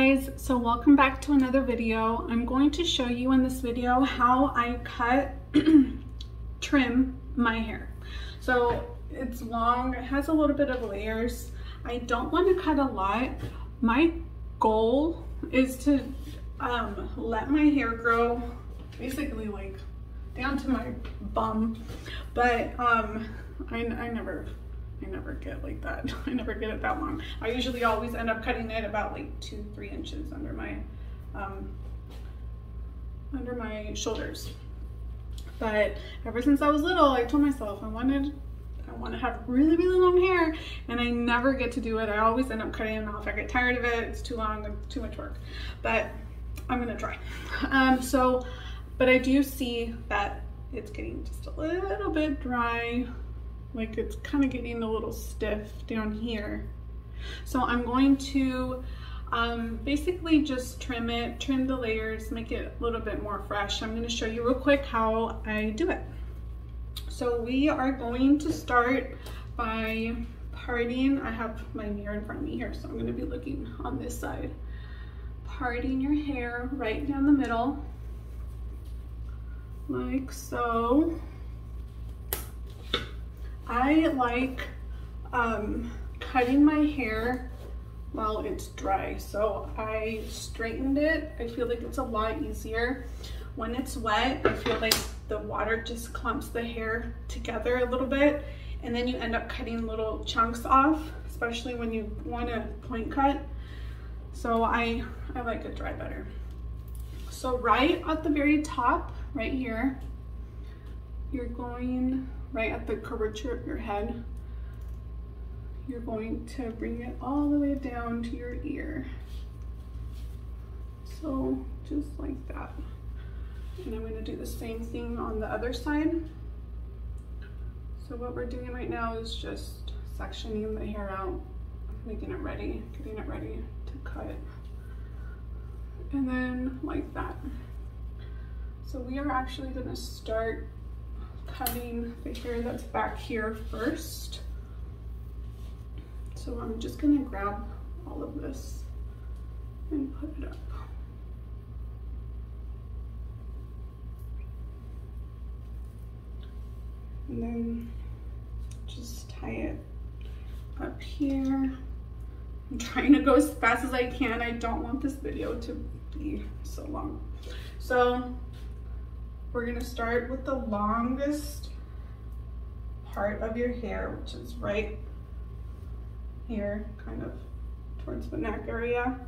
guys, so welcome back to another video. I'm going to show you in this video how I cut, trim my hair. So it's long, it has a little bit of layers. I don't want to cut a lot. My goal is to um, let my hair grow basically like down to my bum, but um, I, I never I never get like that. I never get it that long. I usually always end up cutting it about like two, three inches under my, um, under my shoulders. But ever since I was little, I told myself I wanted, I want to have really, really long hair and I never get to do it. I always end up cutting it off. I get tired of it. It's too long too much work, but I'm going to try. Um, so, but I do see that it's getting just a little bit dry like it's kind of getting a little stiff down here. So I'm going to um, basically just trim it, trim the layers, make it a little bit more fresh. I'm gonna show you real quick how I do it. So we are going to start by parting. I have my mirror in front of me here, so I'm gonna be looking on this side. Parting your hair right down the middle, like so. I like um, cutting my hair while it's dry. So I straightened it. I feel like it's a lot easier. When it's wet, I feel like the water just clumps the hair together a little bit and then you end up cutting little chunks off, especially when you want a point cut. So I, I like it dry better. So right at the very top, right here, you're going right at the curvature of your head. You're going to bring it all the way down to your ear. So just like that. And I'm gonna do the same thing on the other side. So what we're doing right now is just sectioning the hair out, making it ready, getting it ready to cut. And then like that. So we are actually gonna start cutting the hair that's back here first. So I'm just gonna grab all of this and put it up. And then just tie it up here. I'm trying to go as fast as I can. I don't want this video to be so long. So we're gonna start with the longest part of your hair, which is right here, kind of towards the neck area.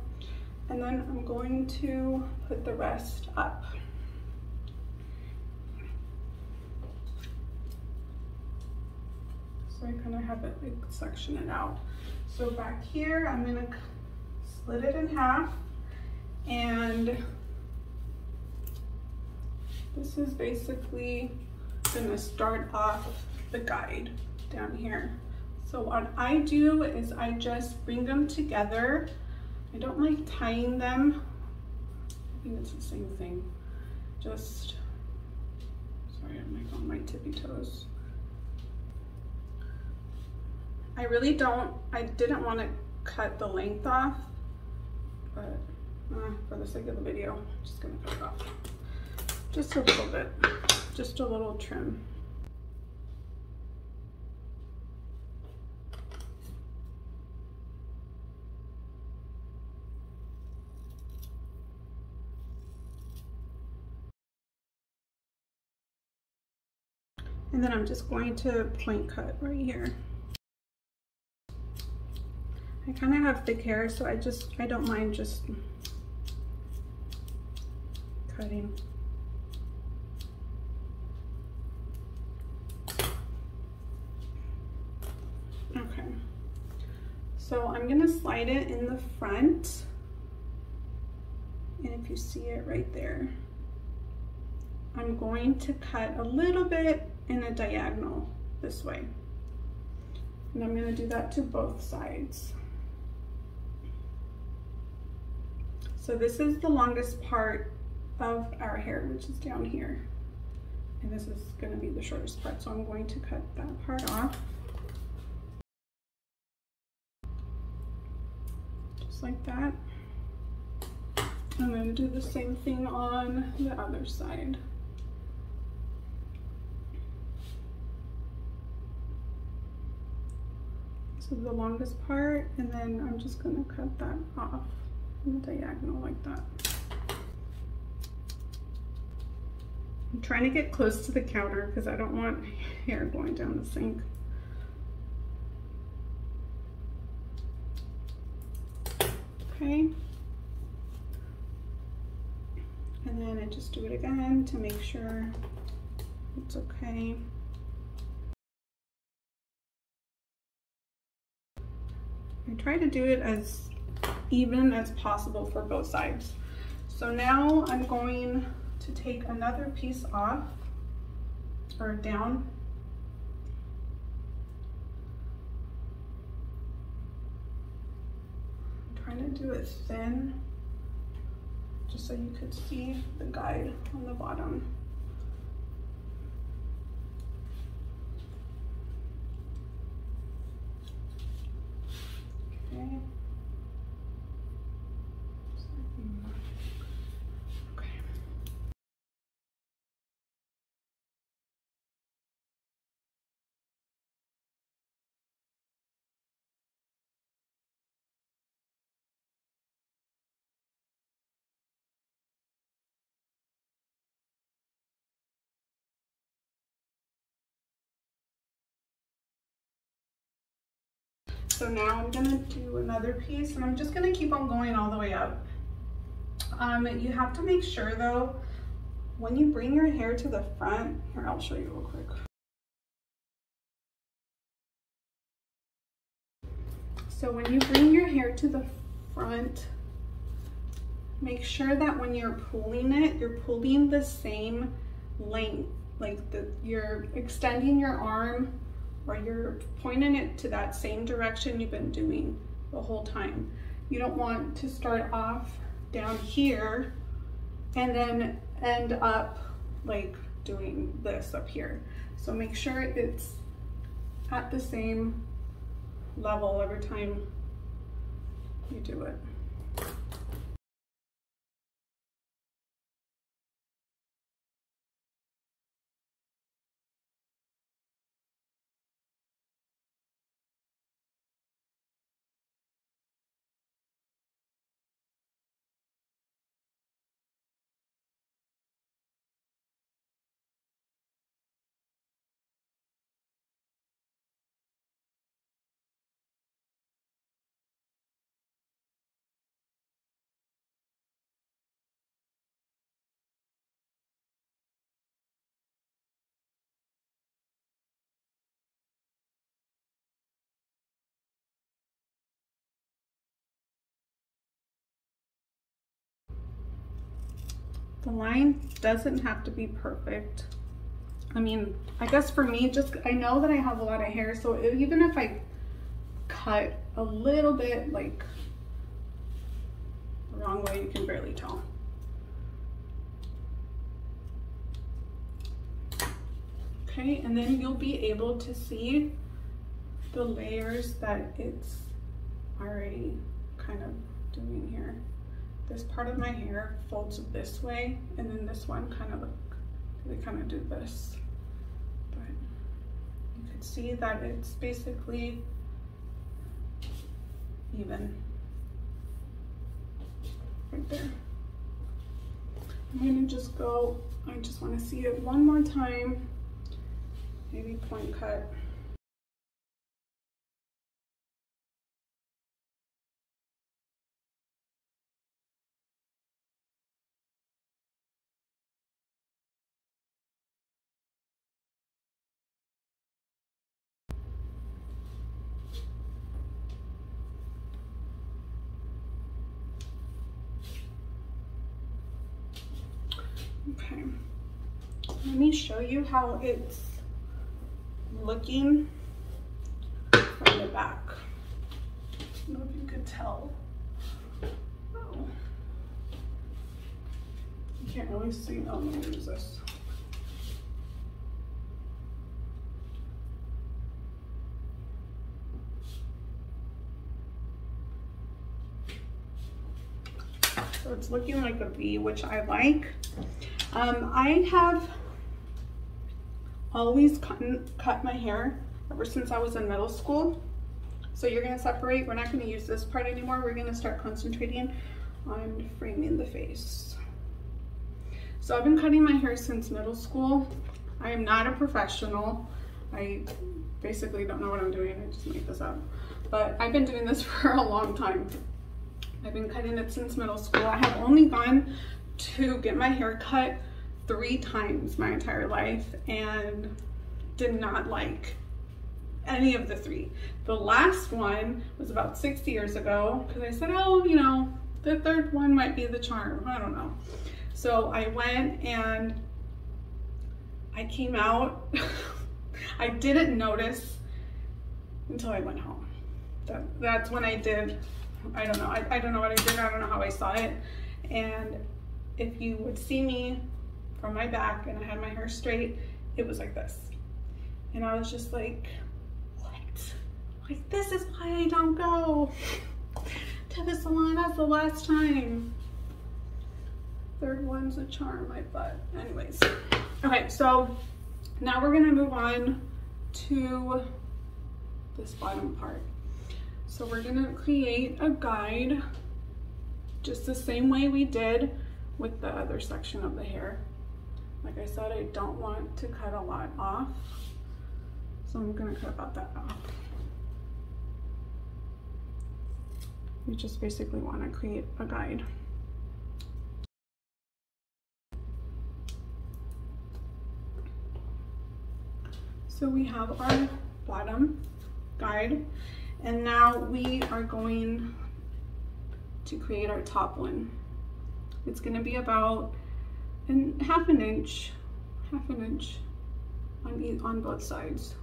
And then I'm going to put the rest up. So I kind of have it like section it out. So back here, I'm gonna split it in half and this is basically gonna start off the guide down here. So what I do is I just bring them together. I don't like tying them. I think it's the same thing. Just, sorry, I'm like on my tippy toes. I really don't, I didn't want to cut the length off, but uh, for the sake of the video, I'm just gonna cut it off. Just a little bit, just a little trim. And then I'm just going to point cut right here. I kind of have thick hair, so I just, I don't mind just cutting. So I'm gonna slide it in the front. And if you see it right there, I'm going to cut a little bit in a diagonal this way. And I'm gonna do that to both sides. So this is the longest part of our hair, which is down here. And this is gonna be the shortest part. So I'm going to cut that part off. Like that. And then do the same thing on the other side. So the longest part, and then I'm just gonna cut that off in the diagonal like that. I'm trying to get close to the counter because I don't want hair going down the sink. Okay. And then I just do it again to make sure it's okay. I try to do it as even as possible for both sides. So now I'm going to take another piece off or down. Do it thin just so you could see the guide on the bottom. Okay. So now I'm gonna do another piece and I'm just gonna keep on going all the way up. Um, you have to make sure though, when you bring your hair to the front, here I'll show you real quick. So when you bring your hair to the front, make sure that when you're pulling it, you're pulling the same length, like the, you're extending your arm or you're pointing it to that same direction you've been doing the whole time. You don't want to start off down here and then end up like doing this up here. So make sure it's at the same level every time you do it. The line doesn't have to be perfect. I mean, I guess for me, just I know that I have a lot of hair, so even if I cut a little bit like the wrong way, you can barely tell. Okay, and then you'll be able to see the layers that it's already kind of doing here this part of my hair folds this way and then this one kind of look they kind of do this. But you can see that it's basically even. Right there. I'm gonna just go I just want to see it one more time. Maybe point cut Okay, let me show you how it's looking from the back. I don't know if you could tell. Oh. You can't really see. Oh, let me use this. So it's looking like a V, which I like. Um, I have always cut, cut my hair ever since I was in middle school. So you're gonna separate, we're not gonna use this part anymore. We're gonna start concentrating on framing the face. So I've been cutting my hair since middle school. I am not a professional. I basically don't know what I'm doing. I just made this up. But I've been doing this for a long time. I've been cutting it since middle school. I have only gone to get my hair cut three times my entire life and did not like any of the three. The last one was about six years ago because I said, oh, you know, the third one might be the charm. I don't know. So I went and I came out. I didn't notice until I went home. That, that's when I did, I don't know, I, I don't know what I did, I don't know how I saw it. And if you would see me from my back and I had my hair straight, it was like this. And I was just like, what? Like, this is why I don't go to the salon. That's the last time. Third one's a charm, I thought. Anyways, okay, so now we're gonna move on to this bottom part. So we're gonna create a guide just the same way we did with the other section of the hair. Like I said, I don't want to cut a lot off. So I'm gonna cut about that off. We just basically wanna create a guide. So we have our bottom guide and now we are going to create our top one. It's gonna be about an half an inch, half an inch on, on both sides.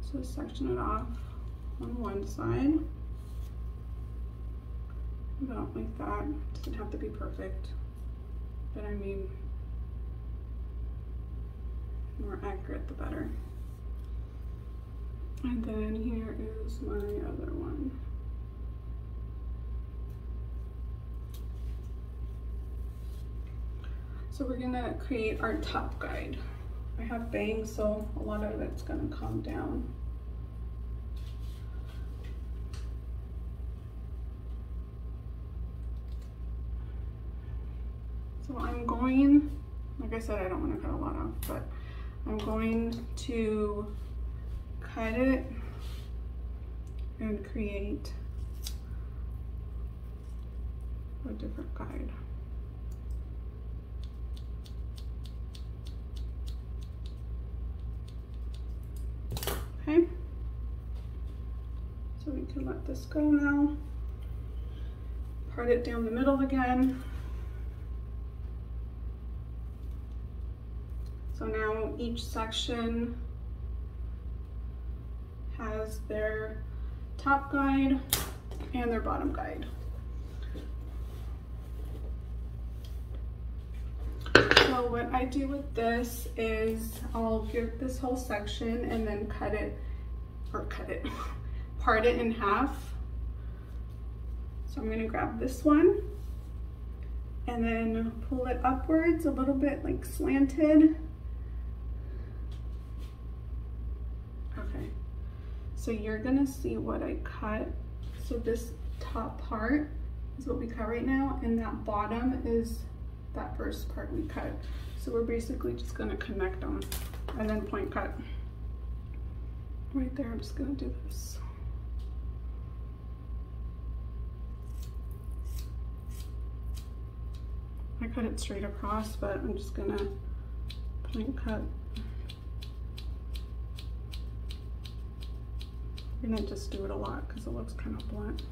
So section it off on one side, about like that. Doesn't have to be perfect, but I mean, more accurate the better. And then here is my other one. So we're gonna create our top guide. I have bangs, so a lot of it's gonna come down. So I'm going, like I said, I don't wanna cut a lot off, but I'm going to cut it and create a different guide. Okay, so we can let this go now. Part it down the middle again. So now each section has their top guide and their bottom guide. So what I do with this is I'll get this whole section and then cut it, or cut it, part it in half. So I'm gonna grab this one and then pull it upwards a little bit like slanted Okay, So you're gonna see what I cut. So this top part is what we cut right now, and that bottom is that first part we cut. So we're basically just gonna connect them and then point cut. Right there, I'm just gonna do this. I cut it straight across, but I'm just gonna point cut I'm gonna just do it a lot because it looks kind of blunt.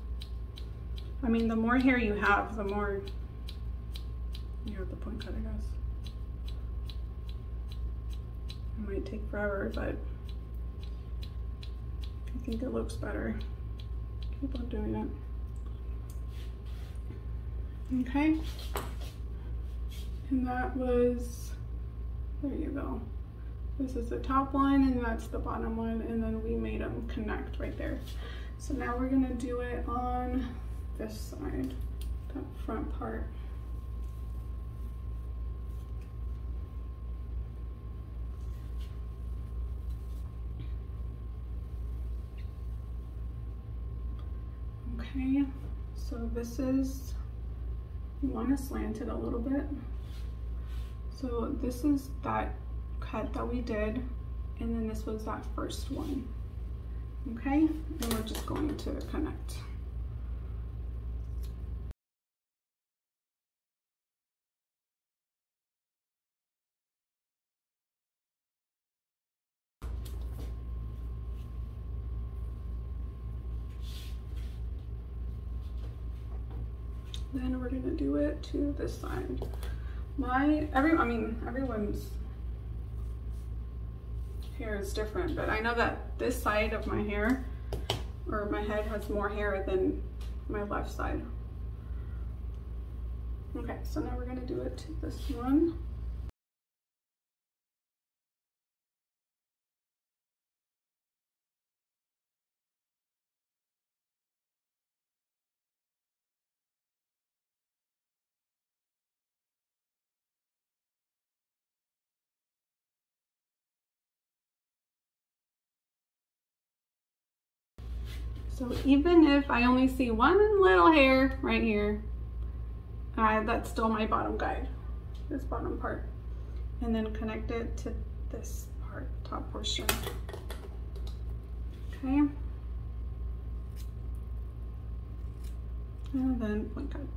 I mean, the more hair you have, the more you have the point cut, I guess. It might take forever, but I think it looks better. Keep on doing it. Okay. And that was, there you go. This is the top one and that's the bottom one and then we made them connect right there. So now we're gonna do it on this side, that front part. Okay, so this is, you want to slant it a little bit. So this is that cut that we did, and then this was that first one. Okay, and we're just going to connect. Then we're to this side. My, every, I mean, everyone's hair is different, but I know that this side of my hair or my head has more hair than my left side. Okay, so now we're gonna do it to this one. So even if I only see one little hair right here, uh, that's still my bottom guide, this bottom part. And then connect it to this part, top portion. Okay. And then point guide.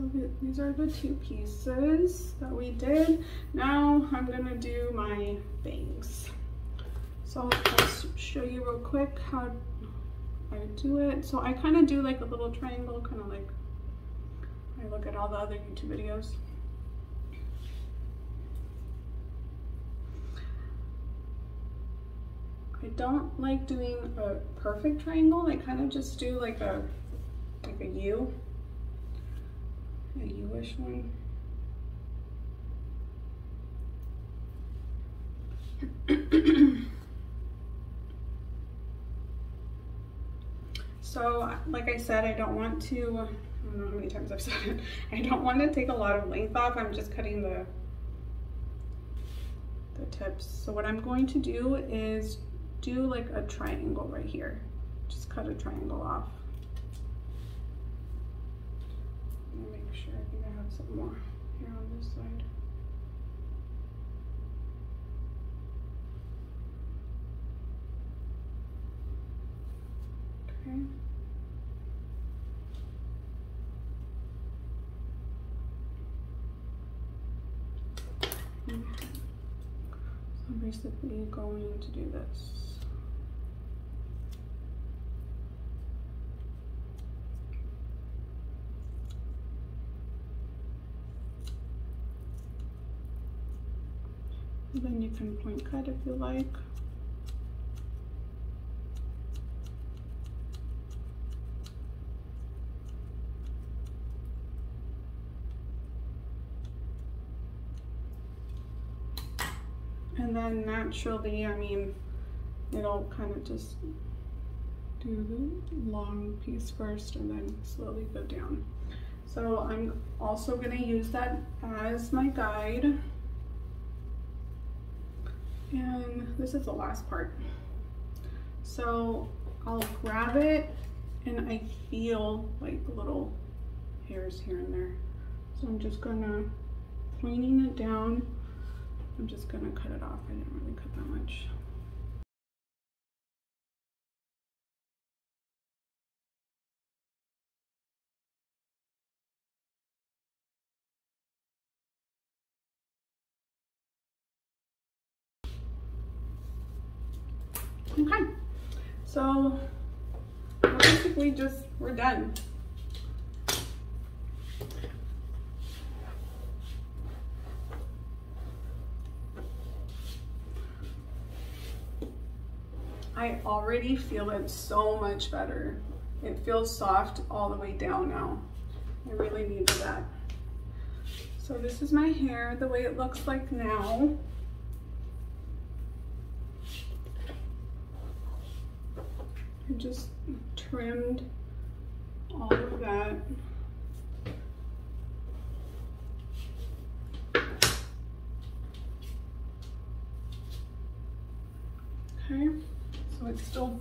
So these are the two pieces that we did. Now I'm gonna do my bangs. So let's show you real quick how I do it. So I kind of do like a little triangle, kind of like I look at all the other YouTube videos. I don't like doing a perfect triangle. I kind of just do like a like a U a U-ish one. so, like I said, I don't want to, I don't know how many times I've said it, I don't want to take a lot of length off. I'm just cutting the, the tips. So what I'm going to do is do like a triangle right here. Just cut a triangle off. Sure. I think I have some more here on this side. Okay. Mm-hmm. So I'm basically going to do this. You can point cut if you like. And then naturally, I mean, it'll kind of just do the long piece first and then slowly go down. So I'm also going to use that as my guide. And this is the last part. So I'll grab it and I feel like little hairs here and there. So I'm just gonna, pointing it down, I'm just gonna cut it off. I didn't really cut that much. Okay, so basically just, we're done. I already feel it so much better. It feels soft all the way down now. I really needed that. So this is my hair, the way it looks like now. I just trimmed all of that. Okay, so it's still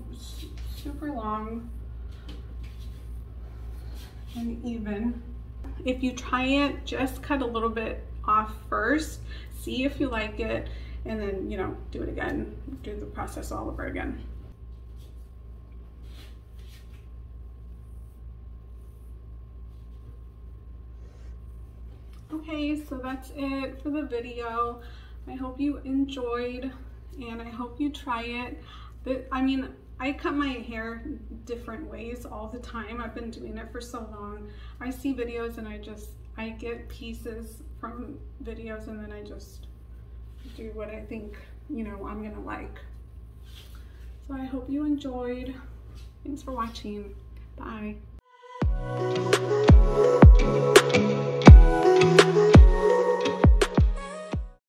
super long and even. If you try it, just cut a little bit off first, see if you like it, and then, you know, do it again, do the process all over again. Okay, so that's it for the video. I hope you enjoyed and I hope you try it. But I mean, I cut my hair different ways all the time. I've been doing it for so long. I see videos and I just, I get pieces from videos and then I just do what I think, you know, I'm gonna like. So I hope you enjoyed. Thanks for watching. Bye.